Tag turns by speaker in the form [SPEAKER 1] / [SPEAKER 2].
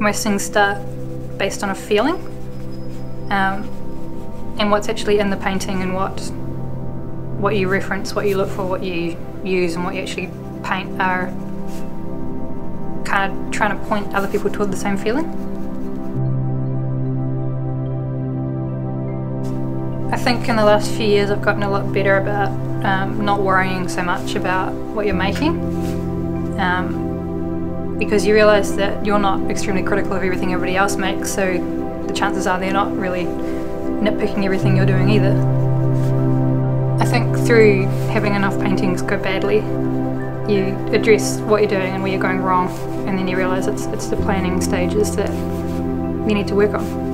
[SPEAKER 1] most things start based on a feeling, um, and what's actually in the painting and what what you reference, what you look for, what you use, and what you actually paint are kind of trying to point other people toward the same feeling. I think in the last few years I've gotten a lot better about um, not worrying so much about what you're making um, because you realise that you're not extremely critical of everything everybody else makes so the chances are they're not really nitpicking everything you're doing either. I think through having enough paintings go badly you address what you're doing and where you're going wrong and then you realise it's, it's the planning stages that you need to work on.